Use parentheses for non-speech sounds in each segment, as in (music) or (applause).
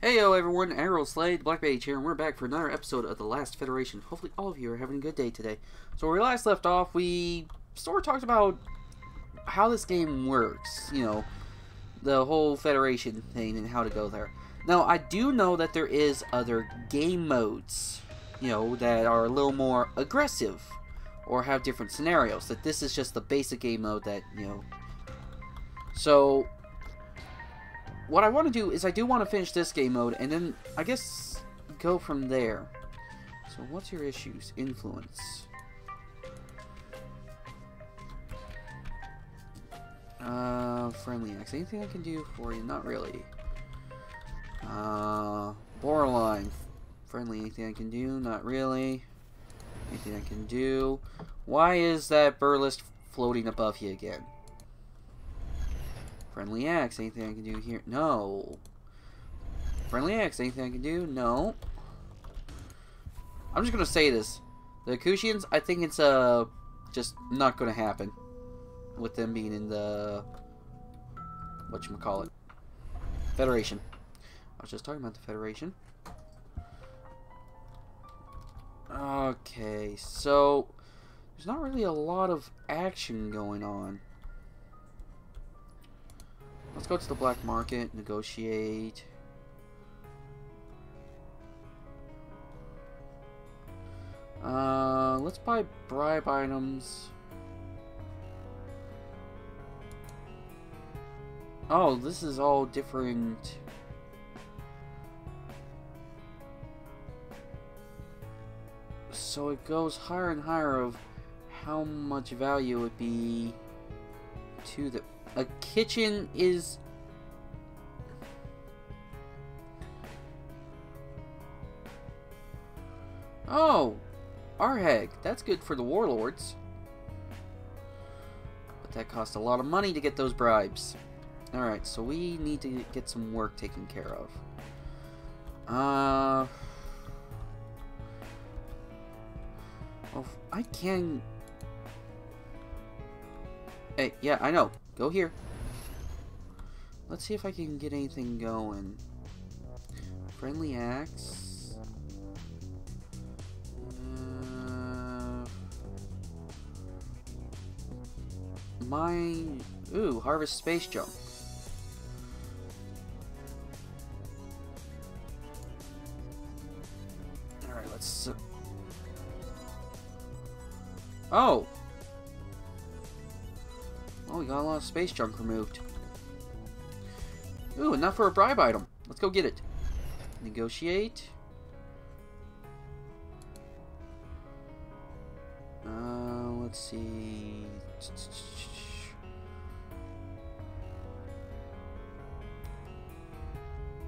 Heyo everyone, Agreal Slade, Black Mage here, and we're back for another episode of The Last Federation. Hopefully all of you are having a good day today. So where we last left off, we sort of talked about how this game works, you know, the whole Federation thing and how to go there. Now, I do know that there is other game modes, you know, that are a little more aggressive or have different scenarios, that this is just the basic game mode that, you know. So, what I want to do is I do want to finish this game mode and then I guess go from there. So what's your issues? Influence. Uh, friendly acts. Anything I can do for you? Not really. Uh, borderline. Friendly. Anything I can do? Not really. Anything I can do? Why is that Burlust floating above you again? Friendly acts, anything I can do here? No. Friendly acts, anything I can do? No. I'm just gonna say this. The Kushians, I think it's uh just not gonna happen. With them being in the what you call it. Federation. I was just talking about the Federation. Okay, so there's not really a lot of action going on. Let's go to the black market, negotiate. Uh, let's buy bribe items. Oh, this is all different. So it goes higher and higher of how much value would be to the kitchen is Oh, Arheg. That's good for the warlords. But that cost a lot of money to get those bribes. Alright, so we need to get some work taken care of. Uh... Well, I can... Hey, yeah, I know. Go here. Let's see if I can get anything going. Friendly axe. Uh, mine. Ooh, harvest space junk. Alright, let's. Oh! Oh, we got a lot of space junk removed. Ooh, enough for a bribe item. Let's go get it. Negotiate. Uh, let's see.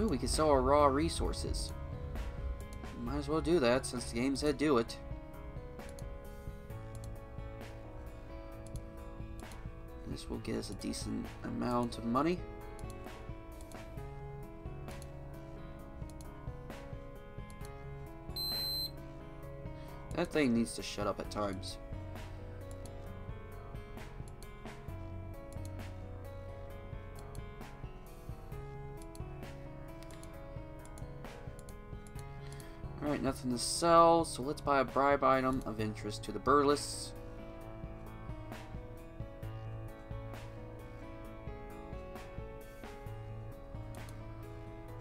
Ooh, we can sell our raw resources. Might as well do that since the game said do it. This will get us a decent amount of money. That thing needs to shut up at times. Alright, nothing to sell, so let's buy a bribe item of interest to the Burles.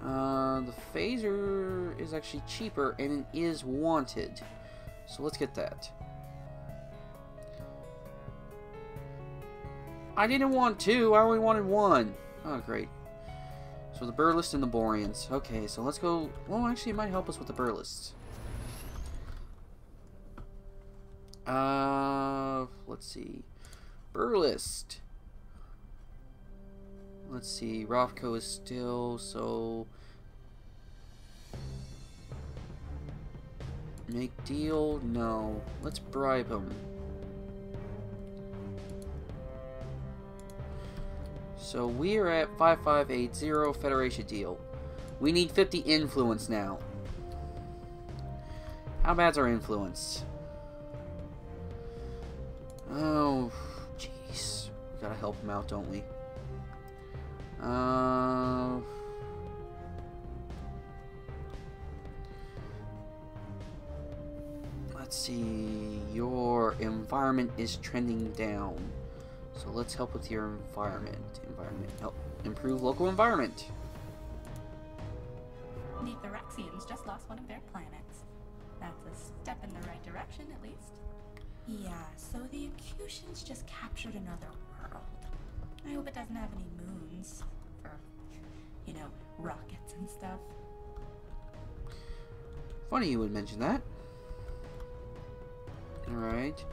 Uh, the phaser is actually cheaper and it is wanted. So let's get that. I didn't want two, I only wanted one. Oh, great. So the Burlust and the Boarines. Okay, so let's go... Well, actually, it might help us with the Burlusts. Uh, let's see. Burlust. Let's see. Rothko is still, so... Make deal? No. Let's bribe him. So we are at 5580 Federation deal. We need 50 influence now. How bad's our influence? Oh, jeez. We gotta help him out, don't we? Uh... Let's see. Your environment is trending down. So let's help with your environment. Environment. Help improve local environment. The Thoraxians just lost one of their planets. That's a step in the right direction, at least. Yeah, so the Acutians just captured another world. I hope it doesn't have any moons for, you know, rockets and stuff. Funny you would mention that. Alright.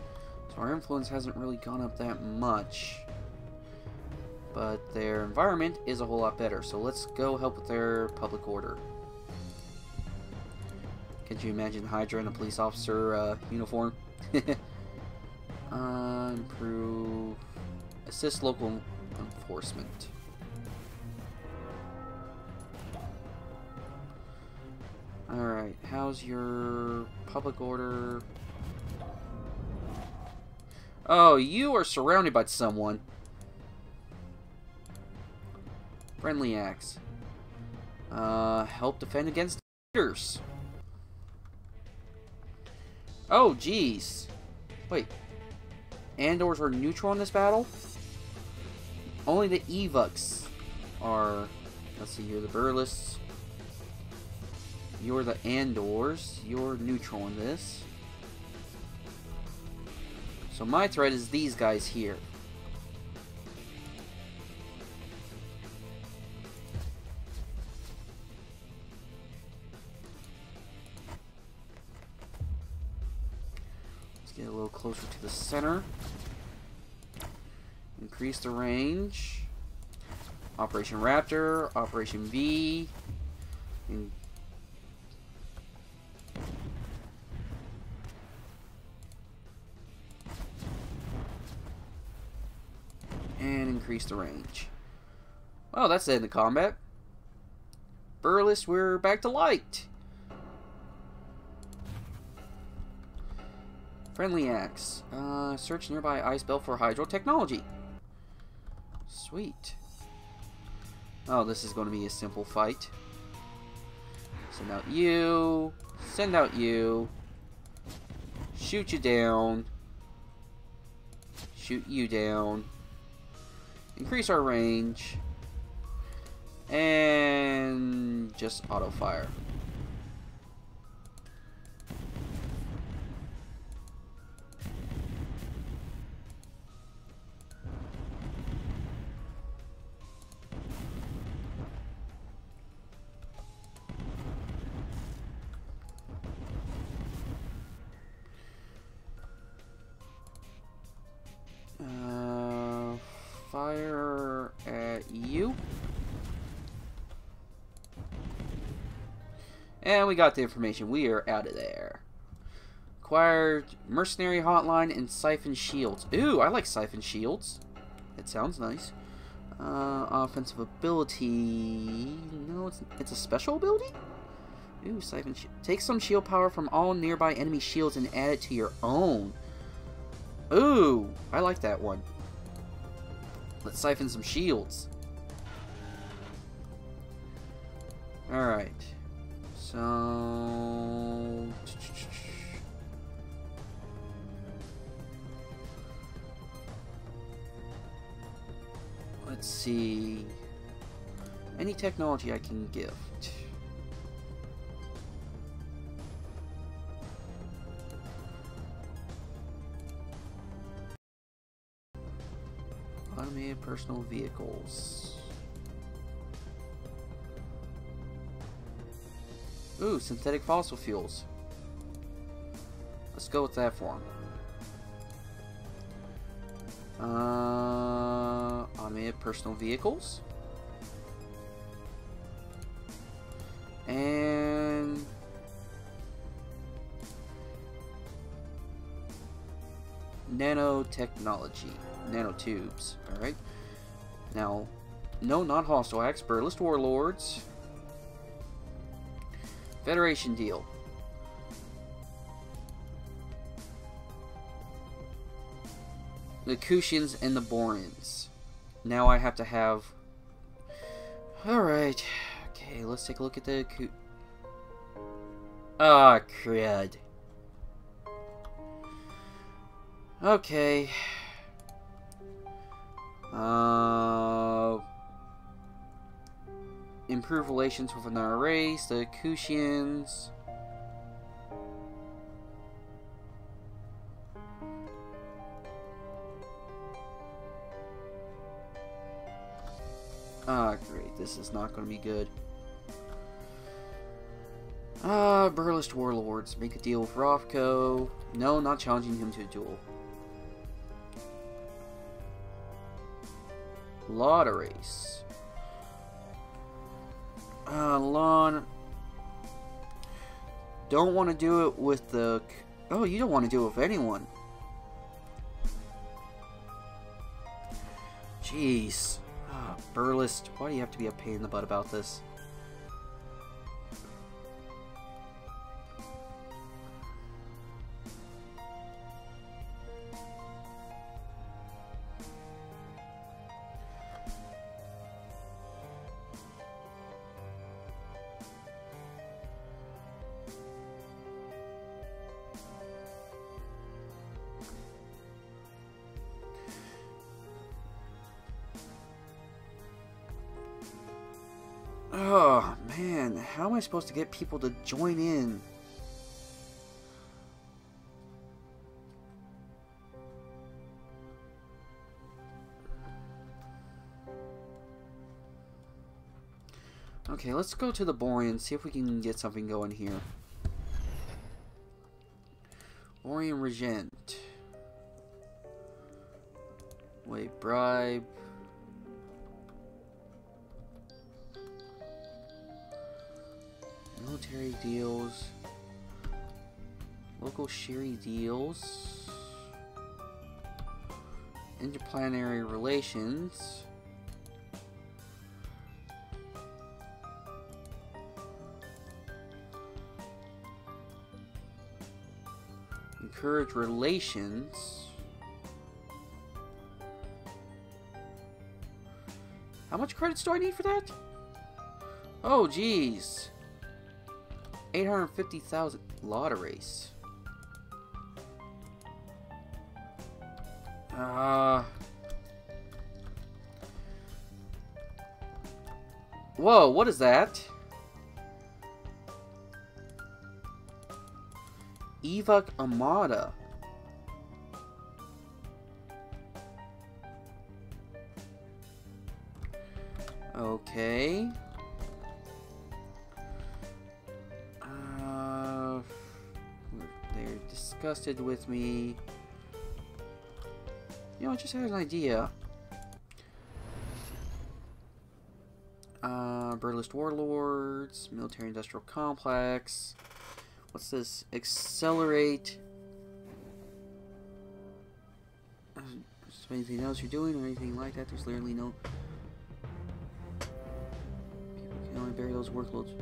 So our influence hasn't really gone up that much. But their environment is a whole lot better. So let's go help with their public order. Could you imagine Hydra in a police officer uh, uniform? (laughs) uh, improve. Assist local enforcement. Alright, how's your public order? Oh, you are surrounded by someone. Friendly acts. Uh, help defend against. Oh, jeez. Wait. Andors are neutral in this battle? Only the Evucks are... Let's see here, the Burlusts. You're the Andors. You're neutral in this. So my threat is these guys here. Let's get a little closer to the center. Increase the range. Operation Raptor, Operation V. increase the range. Well, that's the end of combat. Burles, we're back to light. Friendly axe. Uh, search nearby ice belt for hydro technology. Sweet. Oh, this is going to be a simple fight. Send out you. Send out you. Shoot you down. Shoot you down. Increase our range. And just auto fire. Uh, fire you. And we got the information. We are out of there. Acquired mercenary hotline and siphon shields. Ooh, I like siphon shields. It sounds nice. Uh, offensive ability. No, it's it's a special ability. Ooh, siphon shield. Take some shield power from all nearby enemy shields and add it to your own. Ooh, I like that one. Let's siphon some shields. Alright. So... Let's see... Any technology I can gift. Automated personal vehicles. Ooh, synthetic fossil fuels. Let's go with that form. Uh, automated personal vehicles. And nanotechnology, nanotubes. All right. Now, no, not hostile acts. Burlust warlords. Federation deal. The Kushians and the Borans. Now I have to have. Alright. Okay, let's take a look at the. Ah, crud. Okay. Uh, improve relations with another race, the Kushians. Ah, great. This is not going to be good. Ah, uh, Burlust Warlords. Make a deal with Rothko. No, not challenging him to a duel. Race. Uh, Lon. Don't want to do it with the... Oh, you don't want to do it with anyone. Jeez. Ah, Burlust, why do you have to be a pain in the butt about this? Supposed to get people to join in? Okay, let's go to the Boarine, see if we can get something going here. Orion Regent. Wait, bribe. Military deals. Local Shiri deals. Interplanetary relations. Encourage relations. How much credits do I need for that? Oh, jeez. 850,000 Lauda race. Uh... Whoa, what is that? Evuck Armada. Okay. Disgusted with me. You know, I just had an idea. Uh, Burlust Warlords, Military Industrial Complex. What's this? Accelerate. Is there anything else you're doing or anything like that? There's literally no... People can only bury those workloads.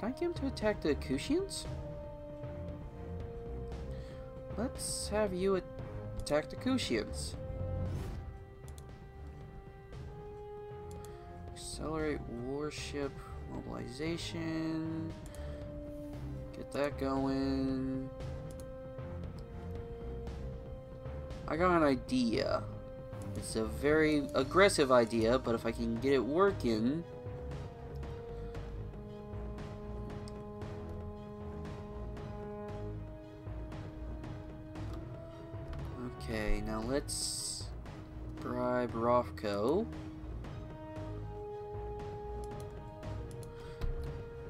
Can... I get him to attack the Kushians? Let's have you attack the Kushians. Accelerate warship mobilization. Get that going. I got an idea. It's a very aggressive idea, but if I can get it working... now let's bribe Rothko.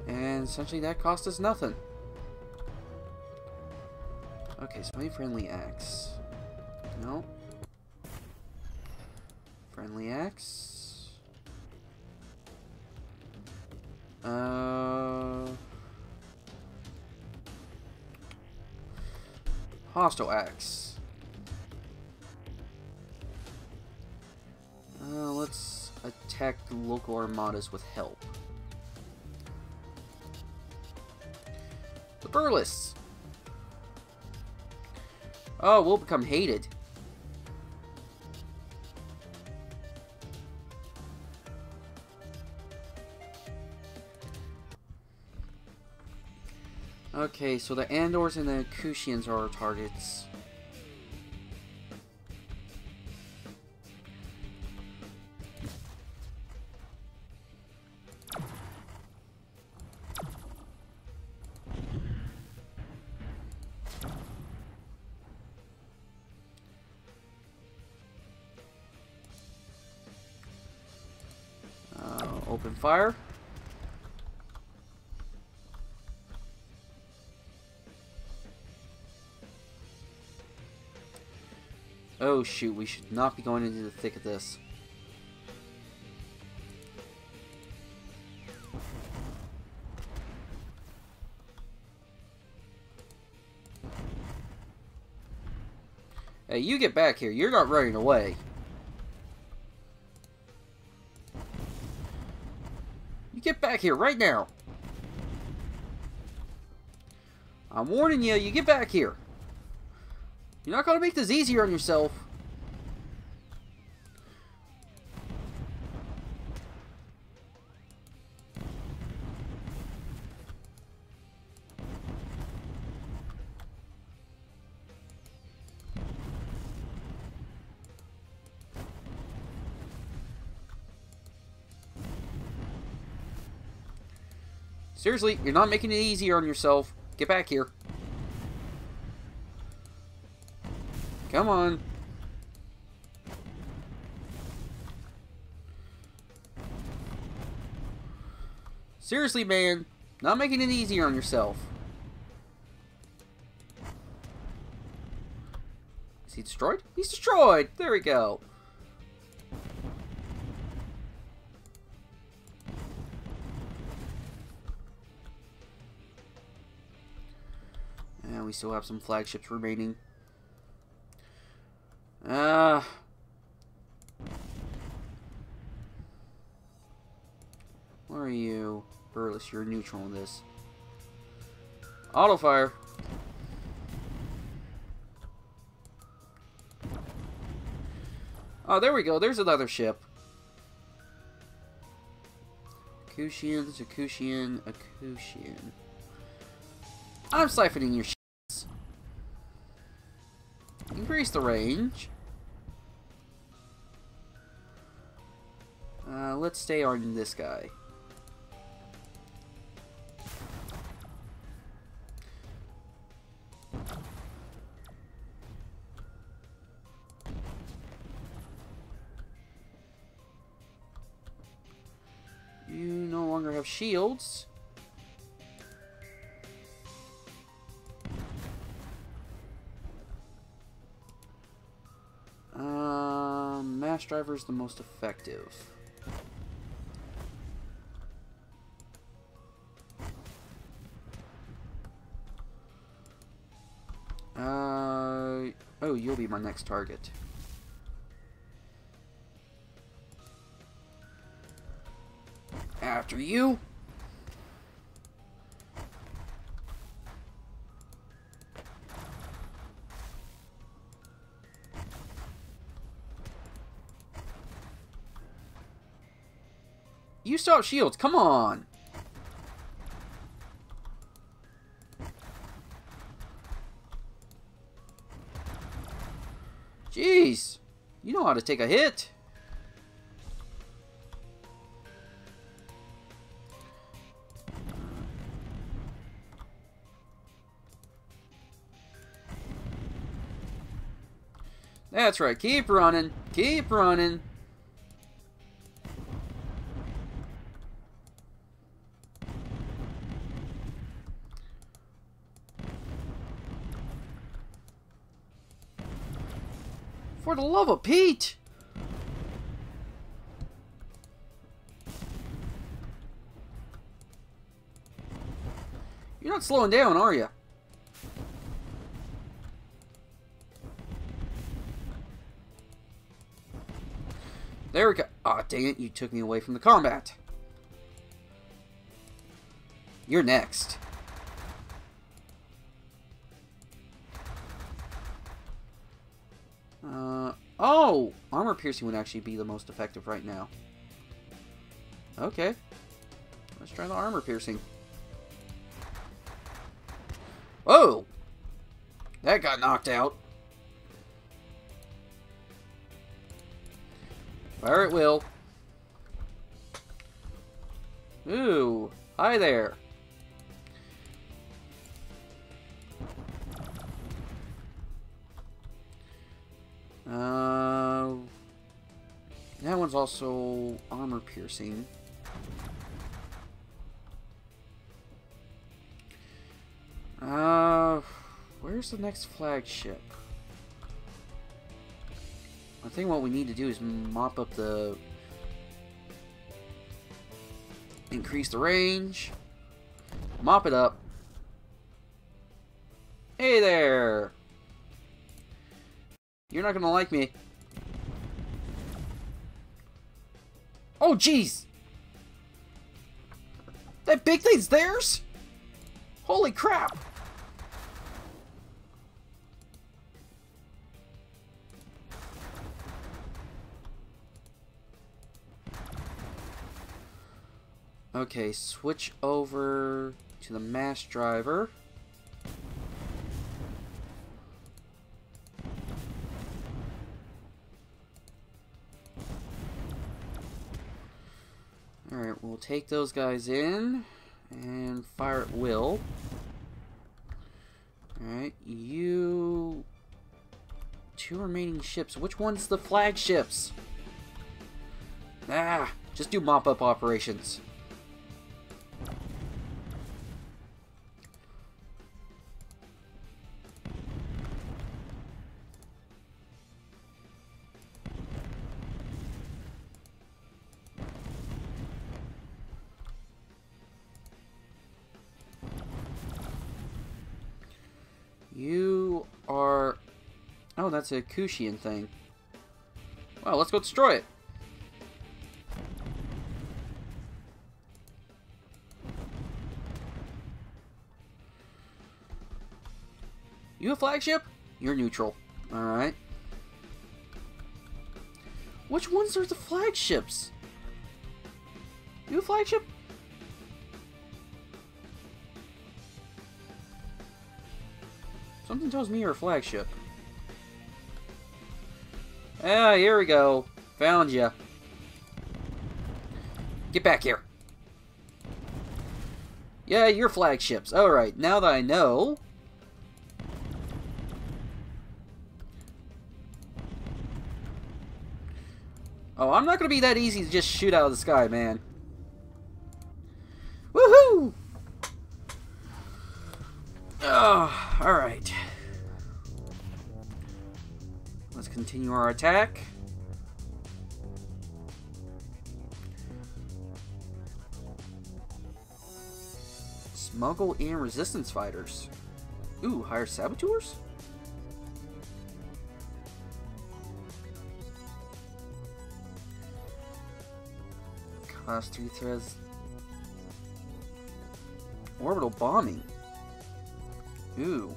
And essentially that cost us nothing. Okay, so any friendly acts? No. Friendly acts. Uh... Hostile acts. Uh, let's attack the local armadas with help. The Burles! Oh, we'll become hated. Okay, so the Andors and the Kushians are our targets. Fire. Oh shoot, we should not be going into the thick of this. Hey, you get back here. You're not running away. Back here right now. I'm warning you, you get back here. You're not going to make this easier on yourself. Seriously, you're not making it easier on yourself. Get back here. Come on. Seriously, man. Not making it easier on yourself. Is he destroyed? He's destroyed! There we go. We still have some flagships remaining. Ah. Uh, where are you? Burles, you're neutral in this. Auto fire. Oh, there we go. There's another ship. Akushian, Akushian, Akushian. I'm siphoning your ships. Increase the range. Uh, let's stay on this guy. You no longer have shields. Driver is the most effective. Uh, oh, you'll be my next target. After you. You still have shields, come on! Jeez! You know how to take a hit! That's right, keep running, keep running. Love of Pete! You're not slowing down, are you? There we go. Aw, oh, dang it, you took me away from the combat. You're next. Piercing would actually be the most effective right now. Okay. Let's try the armor piercing. Whoa! That got knocked out. Fire at will. Ooh, hi there. Also armor piercing. Uh, where's the next flagship? I think what we need to do is mop up the... Increase the range. Mop it up. Hey there! You're not gonna like me. Oh, jeez! That big thing's theirs? Holy crap! Okay, switch over to the mass driver. We'll take those guys in and fire at will. Alright, you... Two remaining ships. Which one's the flagships? Ah, just do mop-up operations. That's a Kushian thing. Well, let's go destroy it. You a flagship? You're neutral. Alright. Which ones are the flagships? You a flagship? Something tells me you're a flagship. Ah, here we go. Found ya. Get back here. Yeah, you're flagships. Alright, now that I know... Oh, I'm not gonna be that easy to just shoot out of the sky, man. Our attack. Smuggle and resistance fighters. Ooh, hire saboteurs? Class 3 threads. Orbital bombing. Ooh.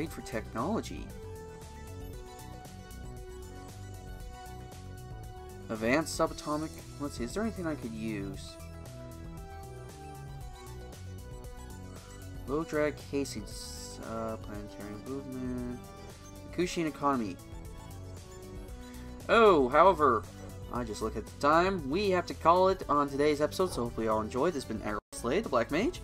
Raid for technology. Advanced subatomic. Let's see, is there anything I could use? Low drag casings. Uh, planetary movement. Kushian economy. Oh, however, I just look at the time. We have to call it on today's episode, so hopefully you all enjoyed. This has been Agreal Slade, the Black Mage.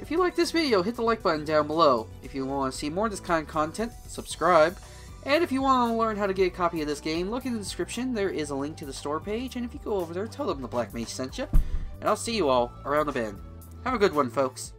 If you like this video, hit the like button down below. If you want to see more of this kind of content, subscribe. And if you want to learn how to get a copy of this game, look in the description. There is a link to the store page, and if you go over there, tell them the Black Mage sent you. And I'll see you all around the bend. Have a good one, folks.